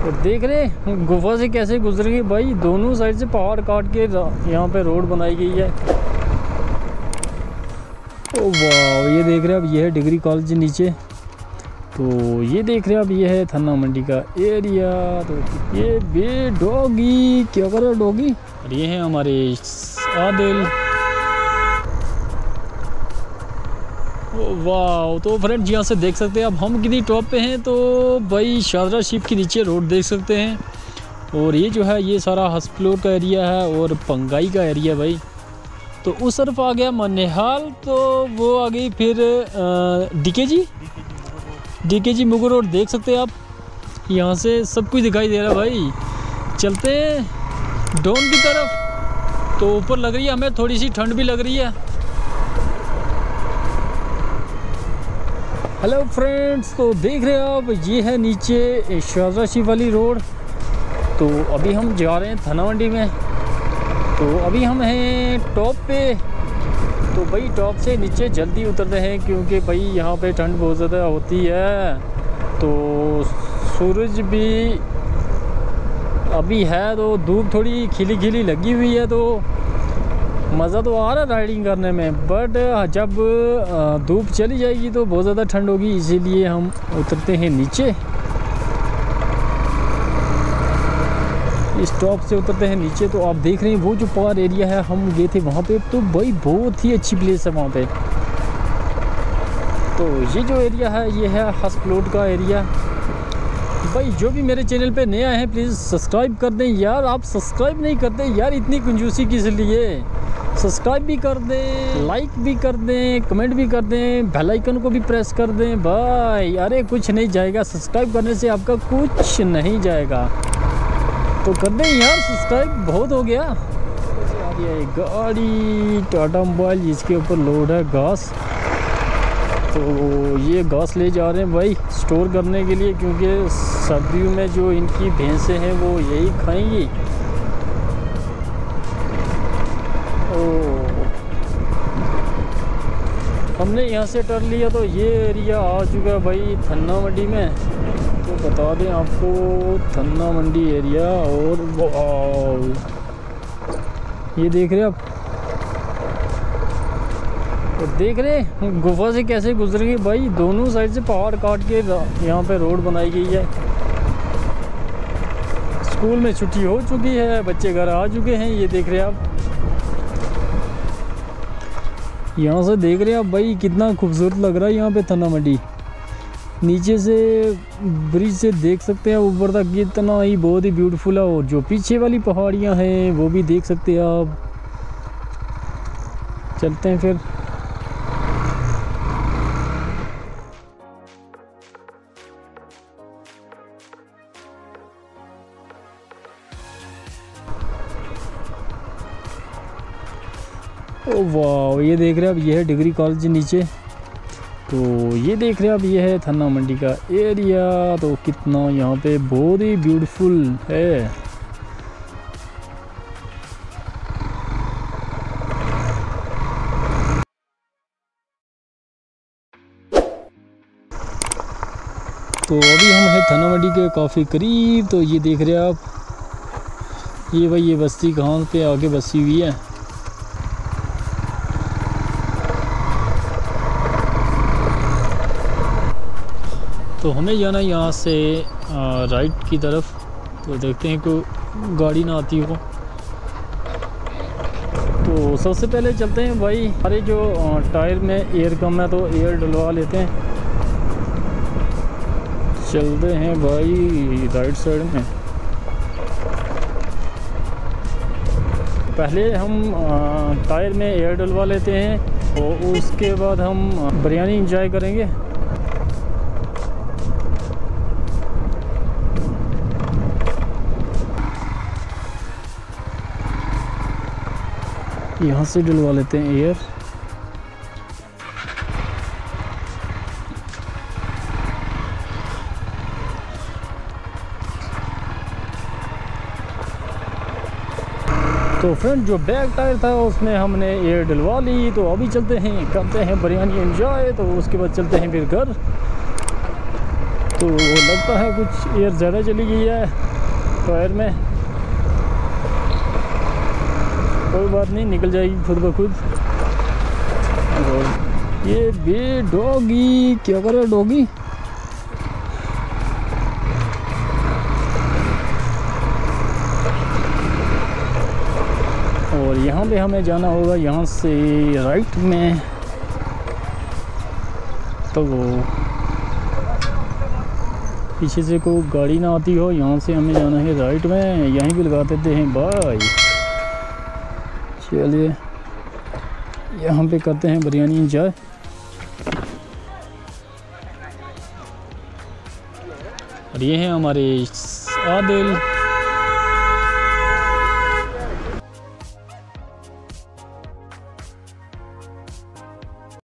तो देख रहे गुफा से कैसे गुजर गुजरेंगे भाई, दोनों साइड से पहाड़ काट के यहाँ पे रोड बनाई गई है। ओ वाह, ये देख रहे हैं, अब ये है डिग्री कॉलेज नीचे। तो ये देख रहे हैं, अब ये है थन्ना मंडी का एरिया। तो ये बे डॉगी क्या कर रहा डॉगी? और ये है हमारे आदिल ओ वाह तो फ्रेंड्स यहाँ से देख सकते हैं, अब हम कितनी टॉप पे हैं तो भाई शारदा शिप के नीचे रोड देख सकते हैं। और ये जो है, ये सारा हस्पलोर का एरिया है और पंगाई का एरिया भाई। तो उस तरफ़ आ गया मनिहाल तो वो आ गई फिर डीके जी डीके जी मुगर रोड देख सकते हैं आप। यहाँ से सब कुछ दिखाई दे रहा भाई। चलते हैं, डोन की तरफ़। तो ऊपर लग रही है हमें, थोड़ी सी ठंड भी लग रही है। हेलो फ्रेंड्स तो देख रहे हो आप, ये है नीचे शिव वाली रोड। तो अभी हम जा रहे हैं थाना मंडी में। तो अभी हम हैं टॉप पे। तो भाई, टॉप से नीचे जल्दी उतर रहे हैं, क्योंकि भाई, यहाँ पे ठंड बहुत ज़्यादा होती है। तो सूरज भी अभी है तो धूप थोड़ी खिली खिली लगी हुई है तो मज़ा तो आ रहा है राइडिंग करने में बट जब धूप चली जाएगी तो बहुत ज़्यादा ठंड होगी, इसीलिए हम उतरते हैं नीचे। इस टॉप से उतरते हैं नीचे तो आप देख रहे हैं वो जो पहाड़ एरिया है, हम गए थे वहाँ पे तो भाई बहुत ही अच्छी प्लेस है वहाँ पे। तो ये जो एरिया है, ये है हसप्लोट का एरिया भाई, जो भी मेरे चैनल पे नया है प्लीज़ सब्सक्राइब कर दें। यार, आप सब्सक्राइब नहीं करते, यार, इतनी कंजूसी किस लिए? सब्सक्राइब भी कर दें लाइक भी कर दें कमेंट भी कर दें बेल आइकन को भी प्रेस कर दें। भाई अरे, कुछ नहीं जाएगा। सब्सक्राइब करने से आपका कुछ नहीं जाएगा। तो कर दें यार सब्सक्राइब बहुत हो गया। ये गाड़ी टाटा मोबाइल जिसके ऊपर लोड है घास तो ये घास ले जा रहे हैं भाई स्टोर करने के लिए, क्योंकि सर्दियों में जो इनकी भैंसें हैं, वो यही खाएँगी। हमने यहाँ से टर्न लिया तो ये एरिया आ चुका है भाई थन्ना मंडी में। तो बता दें आपको, थन्ना मंडी एरिया और ये देख रहे आप? तो देख रहे गुफा से कैसे गुजरेंगे भाई, दोनों साइड से पहाड़ काट के यहाँ पे रोड बनाई गई है। स्कूल में छुट्टी हो चुकी है, बच्चे घर आ चुके हैं, ये देख रहे हैं आप? यहाँ से देख रहे हैं आप भाई, कितना खूबसूरत लग रहा है यहाँ पे थना मंडी। नीचे से ब्रिज से देख सकते हैं, ऊपर तक कितना ही बहुत ही ब्यूटीफुल है, और जो पीछे वाली पहाड़ियाँ हैं, वो भी देख सकते हैं आप। चलते हैं फिर। ओ वाह, ये देख रहे हैं, अब ये है डिग्री कॉलेज नीचे। तो ये देख रहे हैं, अब ये है थन्ना मंडी का एरिया। तो कितना यहाँ पे बहुत ही ब्यूटीफुल है। तो अभी हम हैं थाना मंडी के काफ़ी करीब। तो ये देख रहे हैं आप, ये भाई, ये बस्ती कहाँ पे आगे बसी हुई है? तो हमें जाना है यहाँ से राइट की तरफ़। तो देखते हैं कोई गाड़ी ना आती हो। तो सबसे पहले चलते हैं भाई, हमारे जो टायर में एयर कम है तो एयर डलवा लेते हैं। चलते हैं भाई राइट साइड में। पहले हम टायर में एयर डलवा लेते हैं, और उसके बाद हम बिरयानी इंजॉय करेंगे। यहाँ से डलवा लेते हैं एयर तो फ्रेंड जो बैक टायर था, उसमें हमने एयर डलवा ली। तो अभी चलते हैं, करते हैं बिरयानी एंजॉय तो उसके बाद चलते हैं फिर घर। तो लगता है कुछ एयर ज़्यादा चली गई है। टायर में कोई बात नहीं, निकल जाएगी खुद ब खुद। और ये बे डॉगी, क्या कर रहा डॉगी? और यहाँ पे हमें जाना होगा यहाँ से राइट में। तो वो पीछे से कोई गाड़ी ना आती हो, यहाँ से हमें जाना है राइट में। यहीं भी लगा देते हैं, बाय। चलिए यहाँ पे करते हैं बिरयानी इंजॉय और ये हैं हमारे आदिल